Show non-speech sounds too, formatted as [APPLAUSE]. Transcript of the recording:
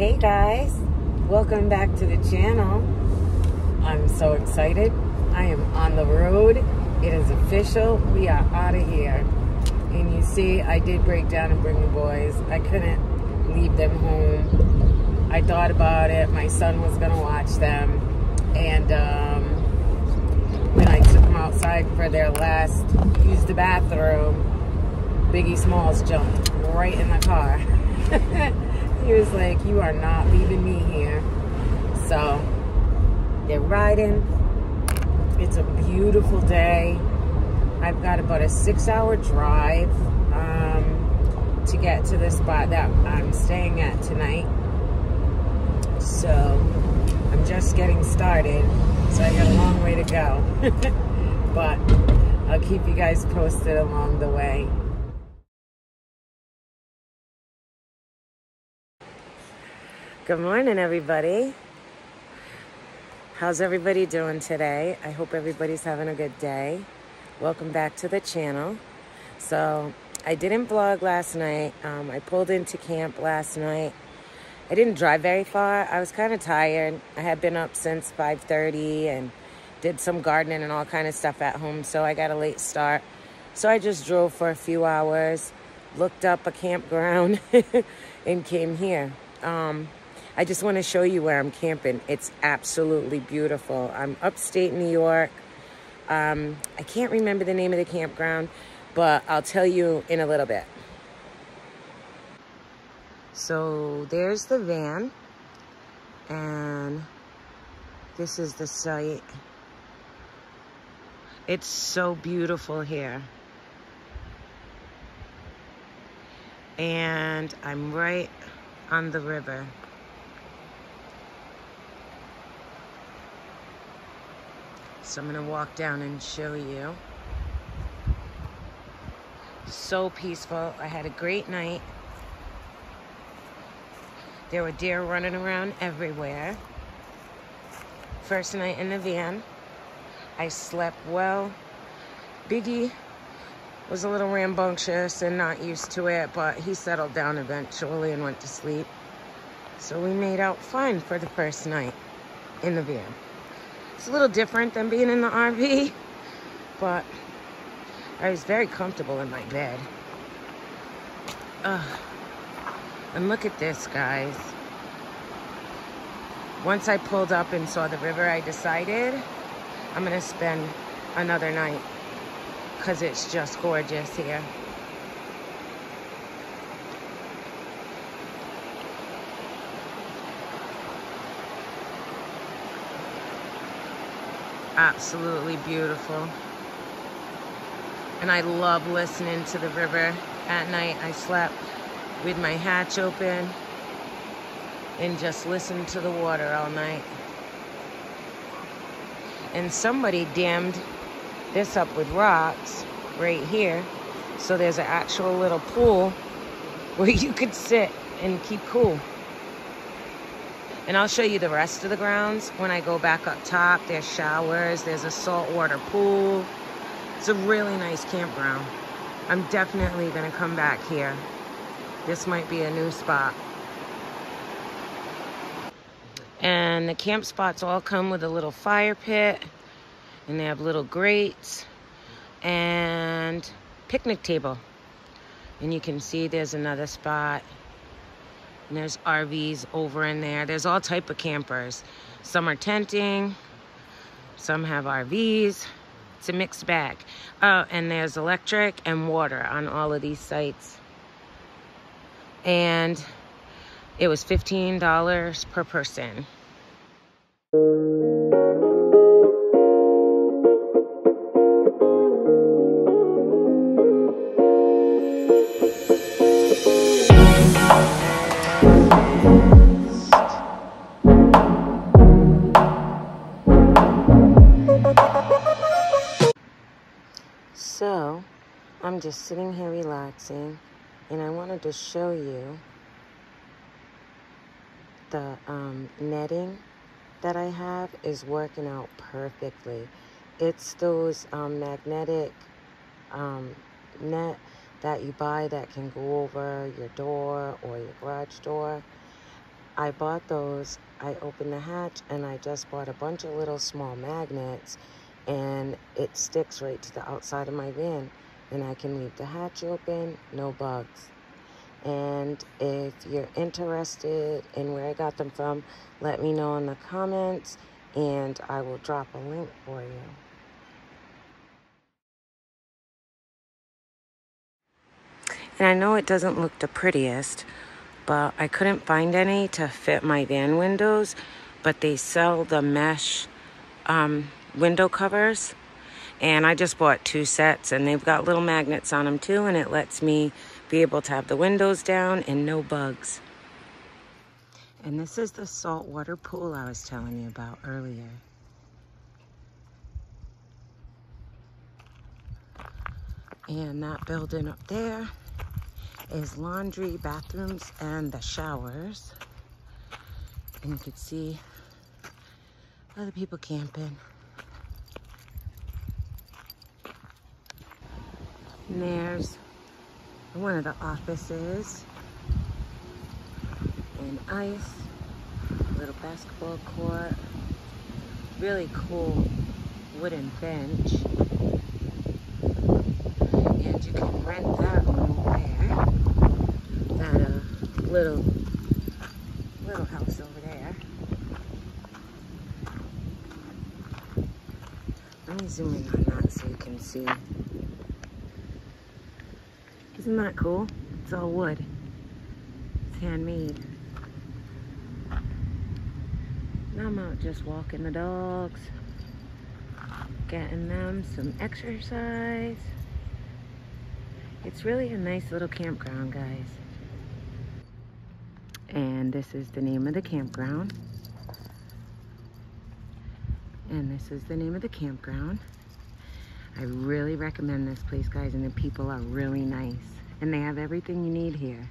Hey guys, welcome back to the channel. I'm so excited. I am on the road. It is official. We are out of here. And you see, I did break down and bring the boys. I couldn't leave them home. I thought about it. My son was going to watch them. And um, when I took them outside for their last, use the bathroom, Biggie Smalls jumped right in the car. [LAUGHS] he was like, you are not leaving me here. So they're riding. It's a beautiful day. I've got about a six hour drive um, to get to the spot that I'm staying at tonight. So I'm just getting started. So I got a long way to go. [LAUGHS] but I'll keep you guys posted along the way. Good morning, everybody. How's everybody doing today? I hope everybody's having a good day. Welcome back to the channel. So, I didn't vlog last night. Um, I pulled into camp last night. I didn't drive very far. I was kind of tired. I had been up since 5.30 and did some gardening and all kind of stuff at home, so I got a late start. So I just drove for a few hours, looked up a campground, [LAUGHS] and came here. Um, I just want to show you where I'm camping. It's absolutely beautiful. I'm upstate New York. Um, I can't remember the name of the campground, but I'll tell you in a little bit. So there's the van, and this is the site. It's so beautiful here. And I'm right on the river. So I'm gonna walk down and show you. So peaceful. I had a great night. There were deer running around everywhere. First night in the van. I slept well. Biggie was a little rambunctious and not used to it, but he settled down eventually and went to sleep. So we made out fine for the first night in the van. It's a little different than being in the RV, but I was very comfortable in my bed. Ugh. And look at this, guys. Once I pulled up and saw the river, I decided I'm gonna spend another night because it's just gorgeous here. Absolutely beautiful. And I love listening to the river at night. I slept with my hatch open and just listened to the water all night. And somebody dammed this up with rocks right here. So there's an actual little pool where you could sit and keep cool. And I'll show you the rest of the grounds when I go back up top. There's showers, there's a saltwater pool. It's a really nice campground. I'm definitely gonna come back here. This might be a new spot. And the camp spots all come with a little fire pit and they have little grates and picnic table. And you can see there's another spot and there's RVs over in there. There's all type of campers. Some are tenting. Some have RVs. It's a mixed bag. Oh, and there's electric and water on all of these sites. And it was $15 per person. Just sitting here relaxing, and I wanted to show you the um, netting that I have is working out perfectly. It's those um, magnetic um, net that you buy that can go over your door or your garage door. I bought those. I opened the hatch and I just bought a bunch of little small magnets and it sticks right to the outside of my van and I can leave the hatch open, no bugs. And if you're interested in where I got them from, let me know in the comments and I will drop a link for you. And I know it doesn't look the prettiest, but I couldn't find any to fit my van windows, but they sell the mesh um, window covers. And I just bought two sets and they've got little magnets on them too and it lets me be able to have the windows down and no bugs. And this is the saltwater pool I was telling you about earlier. And that building up there is laundry, bathrooms, and the showers. And you can see other people camping. And there's one of the offices. And ice, little basketball court, really cool wooden bench. And you can rent that room there. That uh, little little house over there. Let me zoom in on that so you can see. Isn't that cool? It's all wood. It's handmade. And I'm out just walking the dogs, getting them some exercise. It's really a nice little campground, guys. And this is the name of the campground. And this is the name of the campground. I really recommend this place, guys, and the people are really nice. And they have everything you need here.